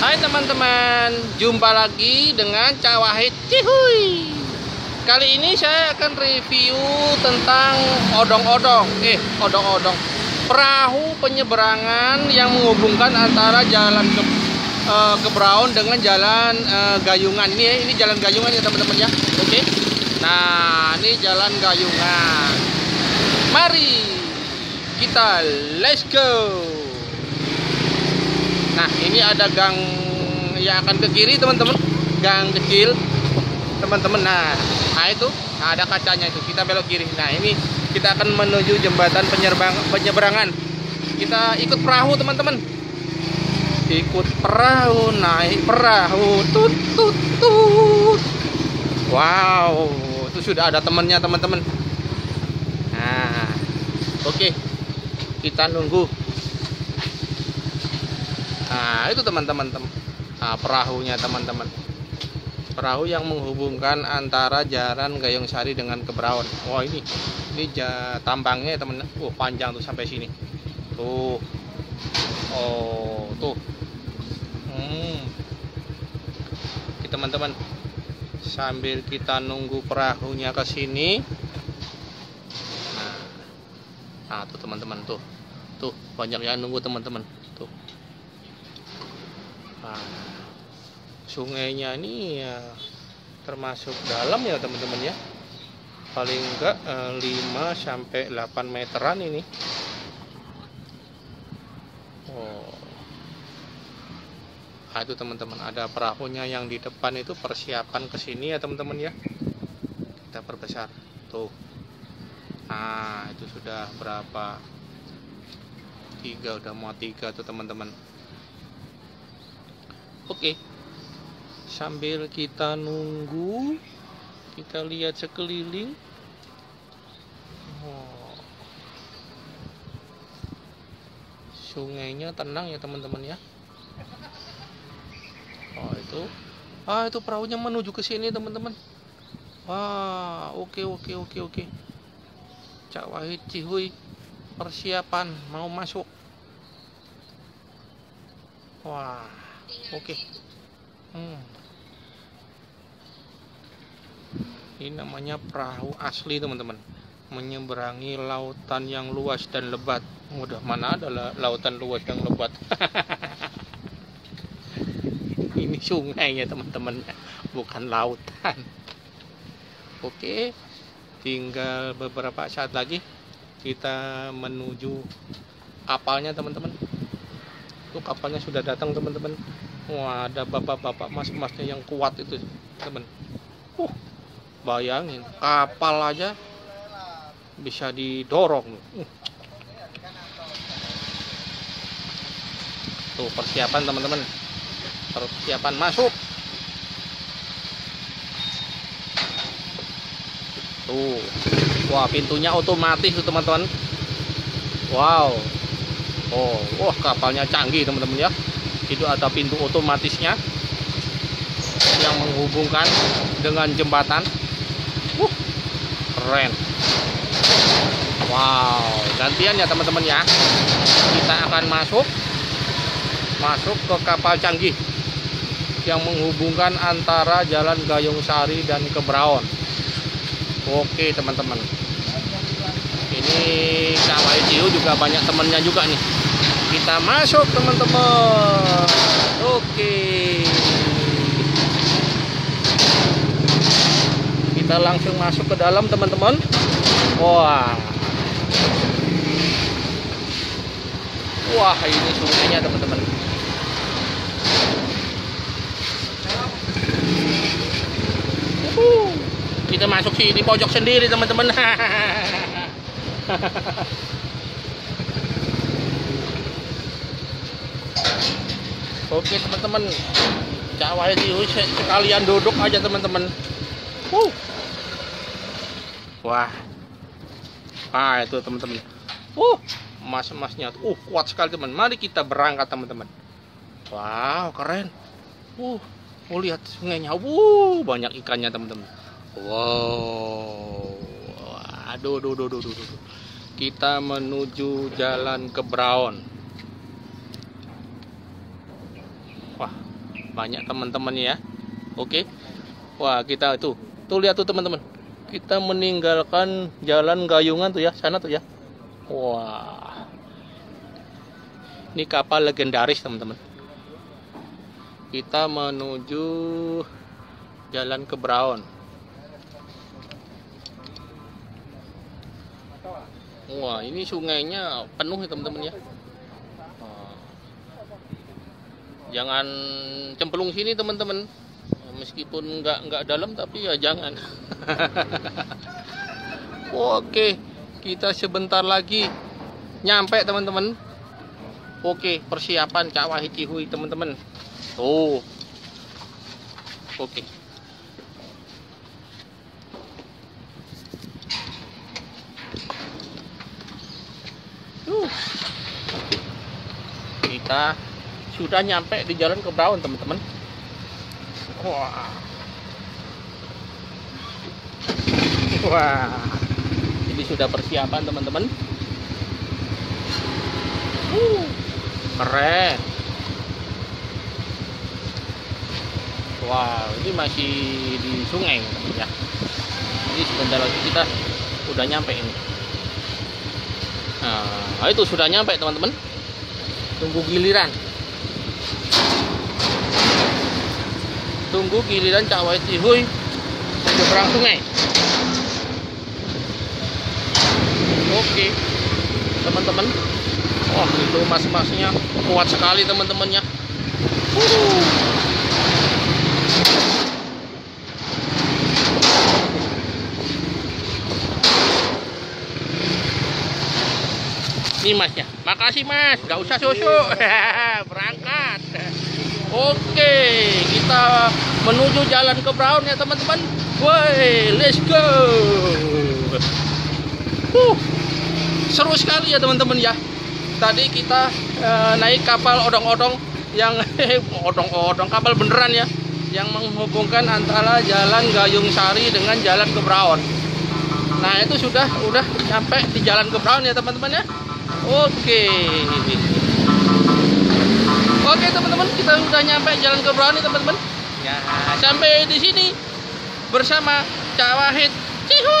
Hai teman-teman, jumpa lagi dengan Cak Wahid Cihuy. Kali ini saya akan review tentang odong-odong, eh odong-odong, perahu penyeberangan yang menghubungkan antara jalan ke uh, ke dengan jalan uh, Gayungan. Ini ini jalan Gayungan ya teman-teman ya. Oke. Nah, ini jalan Gayungan. Mari kita let's go. Ini ada gang yang akan ke kiri, teman-teman. Gang kecil. Teman-teman. Nah, nah itu nah, ada kacanya itu. Kita belok kiri. Nah, ini kita akan menuju jembatan penyeberang, penyeberangan. Kita ikut perahu, teman-teman. Ikut perahu, naik perahu. Tut tut tut. Wow, itu sudah ada temannya, teman-teman. Nah, oke. Kita nunggu Nah, itu teman-teman nah, perahunya teman-teman. Perahu yang menghubungkan antara Jalan Gayung Sari dengan Kebraun. Wah, ini ini tambangnya teman. Oh, panjang tuh sampai sini. Tuh. Oh, tuh. Hmm. teman-teman sambil kita nunggu perahunya ke sini. Nah, nah tuh teman-teman tuh. Tuh, banyak yang nunggu teman-teman. Nah, sungainya ini ya termasuk dalam ya teman-teman ya. Paling enggak eh, 5 sampai 8 meteran ini. Oh. Nah, itu teman-teman ada perahunya yang di depan itu persiapan ke sini ya teman-teman ya. Kita perbesar. Tuh. Nah itu sudah berapa? Tiga udah mau tiga tuh teman-teman Oke. Sambil kita nunggu, kita lihat sekeliling. Oh. Sungainya tenang ya teman-teman ya. Oh itu. Ah itu perahunya menuju ke sini teman-teman. Wah, oke oke oke oke. Cak Wahid Cihuy persiapan mau masuk. Wah oke. Hmm. ini namanya perahu asli teman-teman. Menyeberangi lautan yang luas dan lebat. Mudah mana ada lautan luas dan lebat? Ini sungai ya teman-teman. Bukan lautan. Oke. Tinggal beberapa saat lagi kita menuju kapalnya teman-teman. Itu kapalnya sudah datang teman-teman wah ada bapak-bapak mas-masnya yang kuat itu teman. Uh bayangin kapal aja bisa didorong. Uh. tuh persiapan teman-teman. Persiapan masuk. Tuh. Wah pintunya otomatis tuh teman-teman. Wow. Oh, wah kapalnya canggih teman-teman ya. Itu ada pintu otomatisnya yang menghubungkan dengan jembatan. Uh, keren. Wow, gantian ya teman-teman ya. Kita akan masuk masuk ke kapal canggih yang menghubungkan antara Jalan Gayung Sari dan Kebraon. Oke teman-teman. Ini Kawai Ciu juga banyak temennya juga nih kita masuk teman-teman. Oke. Kita langsung masuk ke dalam teman-teman. Wah. Wah ini sungainya teman-teman. Kita masuk sini pojok sendiri teman-teman oke teman-teman. Cawai di sekalian duduk aja teman-teman. Uh. wah. Ah itu teman-teman. Uh emas-emasnya. Uh kuat sekali teman. Mari kita berangkat teman-teman. Wow keren. Uh oh lihat sungainya. Uh banyak ikannya teman-teman. Wow. Aduh aduh aduh aduh, aduh. kita menuju jalan ke Brown wah banyak teman-teman ya. Oke. Wah kita itu. Tuh lihat tuh teman-teman. Kita meninggalkan jalan gayungan tuh ya sana tuh ya. Wah. Ini kapal legendaris teman-teman. Kita menuju jalan ke Brown wah ini sungainya penuh ya teman-teman ya Wah. Jangan cemplung sini teman-teman. Meskipun nggak nggak dalam tapi ya jangan. Oke kita sebentar lagi nyampe teman-teman. Oke persiapan Wahid Cihui teman-teman. Tuh. Oke. Kita sudah nyampe di jalan ke Brown teman-teman. Wah. Wah. Ini sudah persiapan teman-teman. Uh, keren. Wow ini masih di sungai ya. Ini sebentar lagi kita udah nyampe ini. Nah itu sudah nyampe teman-teman. Tunggu giliran tunggu giliran Cak Wahid Cihuy seberang sungai. Oke. Teman-teman. Wah itu mas-masnya kuat sekali teman-temannya. Ini masnya. Makasih mas. Nggak usah susu oke kita menuju jalan ke Brown ya teman-teman. Woi let's go. Uh, seru sekali ya teman-teman ya. Tadi kita uh, naik kapal odong-odong yang odong-odong kapal beneran ya yang menghubungkan antara jalan Gayung Sari dengan jalan ke Brown. Nah itu sudah udah sampai di jalan ke Brown ya teman-teman ya. Oke oke teman-teman kita udah nyampe jalan ke Brown nih teman-teman. Ya. Sampai di sini bersama Cak Wahid Cihuy